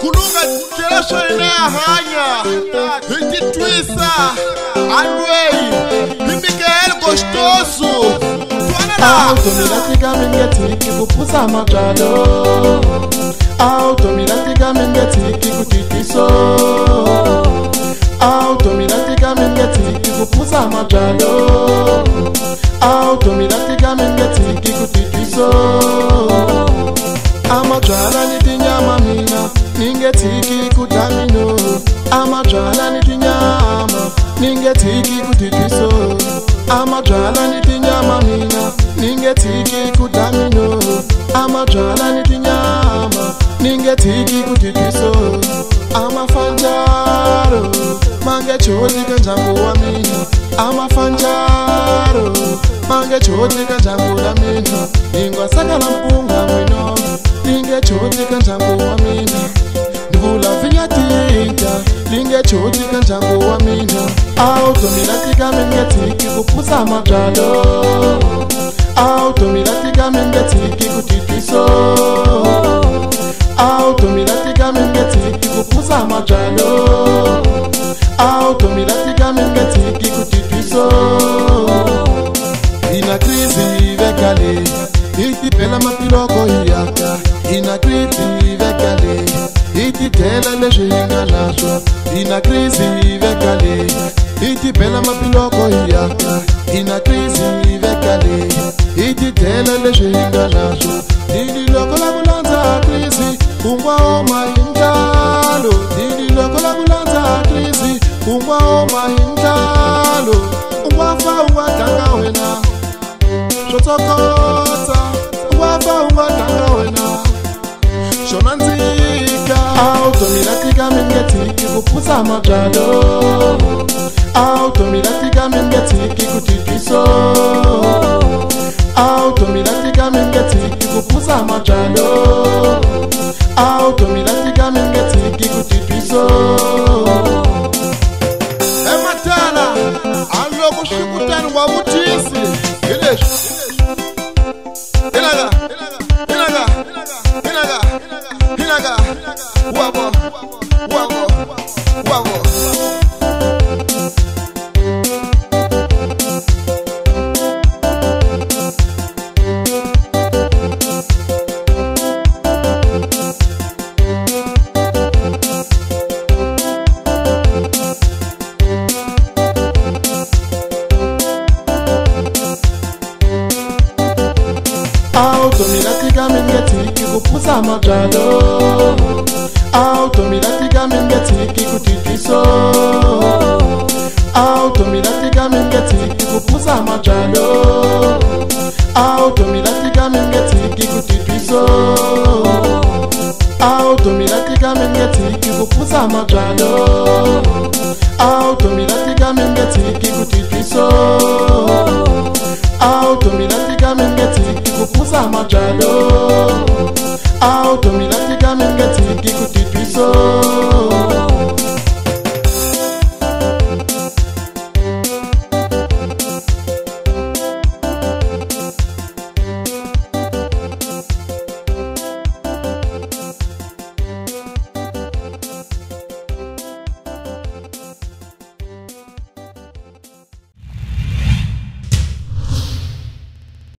kulunga tela swa hina ya hanya hi titwisa alwey mimikeele kostosu ana tumelatika mingetiki kuphuza mabyalo nitinyama mina ningetiki kutamino amabyala nitinyama ningetiki kutitiso amabyala nitinyama mina ningetiki kutamino amabyala nitinyama ningetiki kutitiso amafanjaro mangechozi kenjambo wa mina amafanjaro ndinge chooteka changu wamina ndingwasakala mpunga mwino ndinge chooteka changu wamina ndikula vinyatita ndinge chooteka changu wamina automilatika menge tiki kupusa mabyalo automilatika menge tiki kutitiso automilatika menge tiki kupusa mabyalo vekale iti pela mapiloko yiyaka ina krizi vekale iti tela leswi yinga laswa ina krizi vekale iti pela mapiloko yiyaka ina krizi vekale iti tela leswi yinga laswa nini loko la ku landza krizi kungwao mahintalo nini loko la ku landza krizi kungwao mahintalo tsokosa ungwapa ungwatanga wena xona nzika automilatika mingetiki kupfusa mabyalo automilatika mingetiki kutitwiso automilatika mingetiki kupfusa mabyalo auto mi latiga mi mieti kiku pusa majado auto mi latiga mi mieti kiku titiso auto mi latiga mi mieti kiku pusa majado auto mi latiga mi mieti kiku titiso auto mi latiga mi mieti kiku pusa majado auto mi latiga mi mieti kiku titiso auto mi musa machado out of